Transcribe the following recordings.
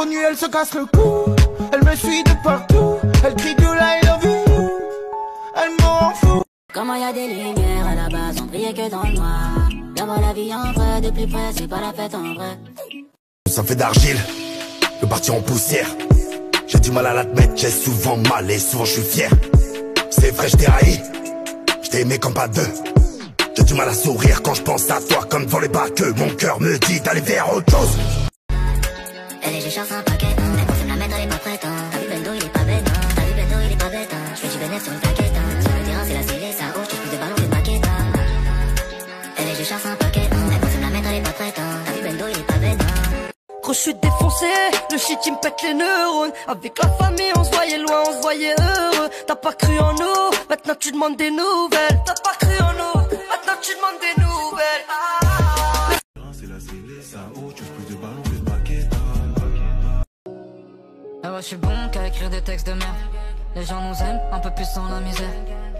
Elle se casse le cou. Elle me suit de partout. Elle crie de la I love you. Elle me rend fou. Comment y a des lumières à la base, on brillait que dans le noir. Viens voir la vie en vrai, de plus près, c'est pas la fête en vrai. Ça fait d'argile, le parti en poussière. J'ai du mal à l'admettre, j'ai souvent mal et souvent je suis fier. C'est vrai, je t'ai haï, je t'ai aimé comme pas deux. J'ai du mal à sourire quand je pense à toi comme devant les bacs. Mon cœur me dit d'aller vers autre chose. Elle est juste un paquet, hein. elle confirme la mettre, elle est pas prête. hein. T'as vu Bendo, il est pas bête, hein. t'as vu Bendo, il est pas bête. hein. Je fais du bénéfice sur une plaquette, hein. sur le terrain c'est la scellée, ça rouge, j'ai plus de ballons que de baguettes. hein. Elle est juste un paquet, hein. elle confirme la mettre, elle est pas prête. hein. T'as vu Bendo, il est pas bête. hein. Je défoncé, le shit il me pète les neurones. Avec la famille, on se voyait loin, on se voyait heureux. T'as pas cru en nous, maintenant tu demandes des nouvelles. Ah ouais, je suis bon qu'à écrire des textes de merde. Les gens nous aiment un peu plus sans la misère.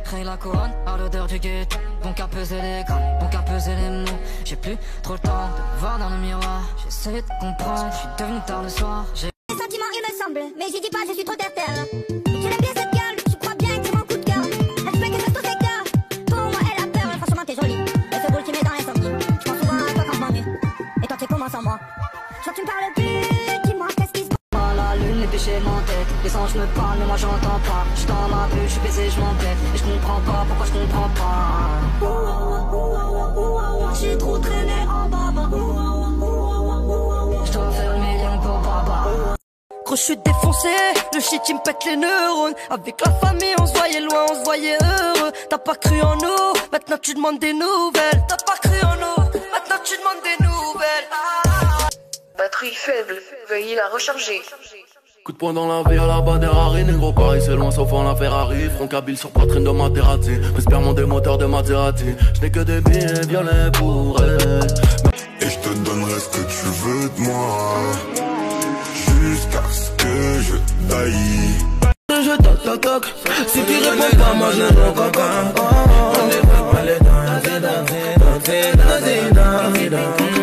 Crée la couronne à l'odeur du ghetto. Bon qu'à peser les grammes, bon qu'à peser les mots. J'ai plus trop le temps de voir dans le miroir. J'essaie de comprendre, je suis devenu tard le soir. J'ai Les sentiments, il me semble, mais j'y dis pas, je suis trop terre-terre. Je l'aime bien cette gueule, je crois bien que c'est mon coup de cœur. Elle fait que c'est ton secteur. Pour moi, elle a peur, franchement, t'es jolie. Elle fait boule, tu mets dans l'incendie. Je pense souvent à toi quand je m'ennuie. Et toi, tu commences en moi. Je que tu me parles plus, les péchés m'entêtent. Les anges me parlent, mais moi j'entends pas. Je dans ma bulle, je baisé, je m'entête. Et je comprends pas pourquoi je comprends pas. J'ai trop traîné en bas. Je dois faire le million pour baba. Gros, je suis défoncé, le shit il me pète les neurones. Avec la famille, on se voyait loin, on se voyait heureux. T'as pas cru en nous, maintenant tu demandes des nouvelles. T'as pas cru en nous, maintenant tu demandes des nouvelles. Batterie faible, veuillez la recharger. Coup de poing dans la vie à la bas des Rari Négro Paris c'est loin sauf en la Ferrari Front cabile sur poitrine de Maserati J'espère des moteurs de Maserati Je n'ai que des billets violets pour elle Et je te donnerai ce que tu veux de moi. Jusqu'à ce que je taille. Je toc toc toc Si tu réponds pas moi je ne coca On ne pas les danser danser danser danser danser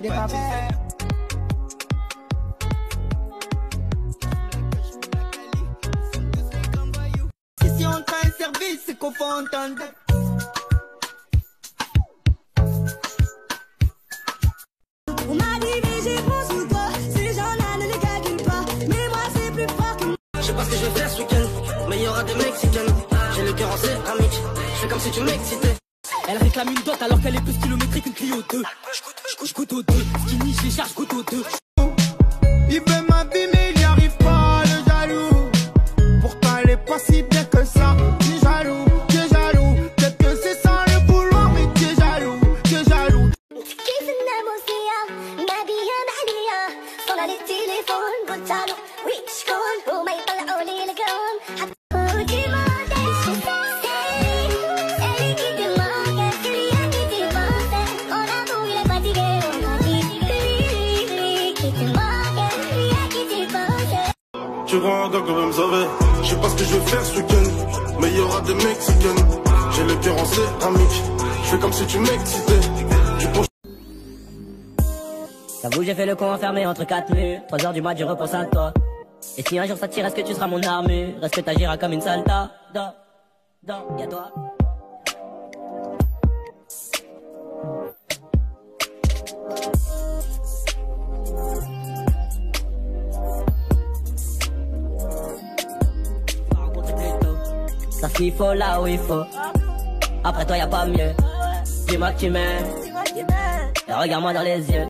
des papiers. Et si on t'a un service, c'est qu'on faut entendre. Je. Elle réclame une dot alors qu'elle est plus kilométrique qu'une Clio 2. Je goûte au 2, skinny, je charge, goûte au 2. Il veut ma vie, Tu vois un gars veut me sauver Je sais pas ce que je vais faire ce week-end Mais il y aura des Mexicaines J'ai le cœur en céramique Je fais comme si tu m'excitais J'avoue, j'ai fait le con enfermé entre quatre murs. 3 heures du mois, je repense à toi. Et si un jour ça tire, est-ce que tu seras mon armure? Est-ce que t'agiras comme une salta? Da, da, y'a toi. Ça ce qu'il faut là où il faut. Après toi, y a pas mieux. Dis-moi que tu m'aimes. Et regarde-moi dans les yeux.